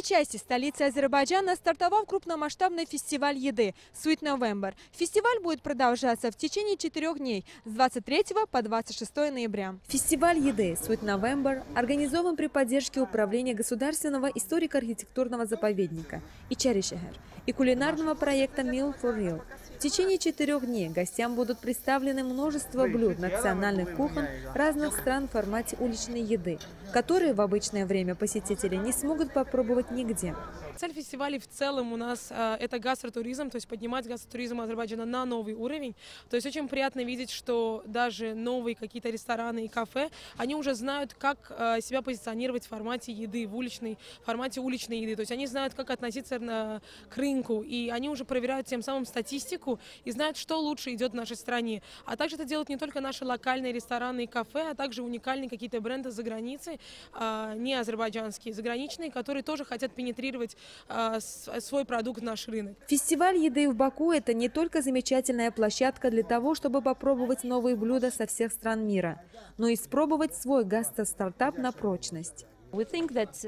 части столицы Азербайджана стартовал крупномасштабный фестиваль еды Sweet November. Фестиваль будет продолжаться в течение четырех дней с 23 по 26 ноября. Фестиваль еды Sweet November организован при поддержке Управления государственного историко-архитектурного заповедника Ичаришехер и кулинарного проекта Meal for Real. В течение четырех дней гостям будут представлены множество блюд национальных кухонь разных стран в формате уличной еды, которые в обычное время посетители не смогут попробовать нигде. Цель фестиваля в целом у нас э, это гастротуризм, то есть поднимать гастротуризм Азербайджана на новый уровень. То есть очень приятно видеть, что даже новые какие-то рестораны и кафе, они уже знают, как э, себя позиционировать в формате еды, в уличной, формате уличной еды. То есть они знают, как относиться на, к рынку, и они уже проверяют тем самым статистику и знают, что лучше идет в нашей стране. А также это делают не только наши локальные рестораны и кафе, а также уникальные какие-то бренды за границей, э, не азербайджанские, заграничные, которые тоже хотят пенетрировать э, свой продукт в наш рынок. Фестиваль еды в Баку – это не только замечательная площадка для того, чтобы попробовать новые блюда со всех стран мира, но и испробовать свой гастро-стартап на прочность.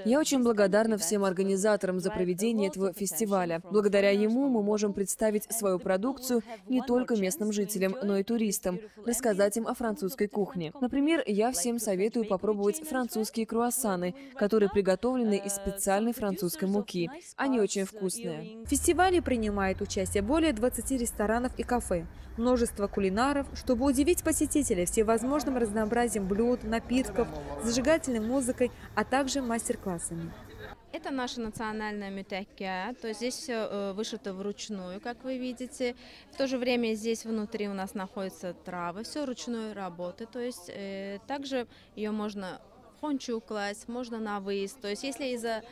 Я очень благодарна всем организаторам за проведение этого фестиваля. Благодаря ему мы можем представить свою продукцию не только местным жителям, но и туристам, рассказать им о французской кухне. Например, я всем советую попробовать французские круассаны, которые приготовлены из специальной французской муки. Они очень вкусные. В фестивале принимает участие более 20 ресторанов и кафе, множество кулинаров, чтобы удивить посетителей всевозможным разнообразием блюд, напитков, зажигательной музыкой, а также мастер-классами. Это наша национальная мютекке, то есть здесь все вышито вручную, как вы видите. В то же время здесь внутри у нас находятся травы, все ручной работы, то есть э, также ее можно в хончу класть, можно на выезд, то есть если из-за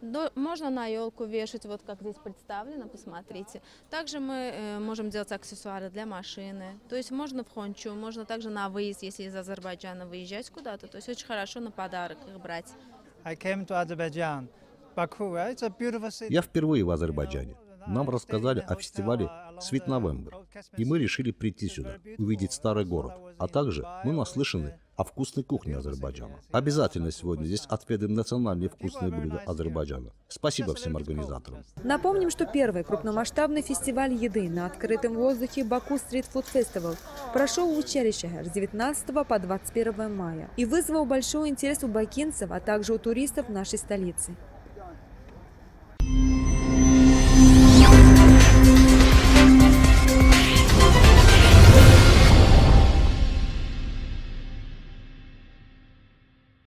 до- можно на елку вешать, вот как здесь представлено, посмотрите. Также мы э, можем делать аксессуары для машины, то есть можно в хончу, можно также на выезд, если из Азербайджана выезжать куда-то, то есть очень хорошо на подарок их брать. I came to Azerbaijan, Baku. right? It's a beautiful city. Я впервые в Азербайджане. Нам рассказали о фестивале Sweet November, и мы решили прийти сюда, увидеть старый город, а также мы наслышаны о вкусной кухне Азербайджана. Обязательно сегодня здесь отведаем национальные вкусные блюда Азербайджана. Спасибо всем организаторам. Напомним, что первый крупномасштабный фестиваль еды на открытом воздухе Баку Стрит Фуд Фестивал прошел в Учаришехер с 19 по 21 мая и вызвал большой интерес у бакинцев, а также у туристов нашей столицы.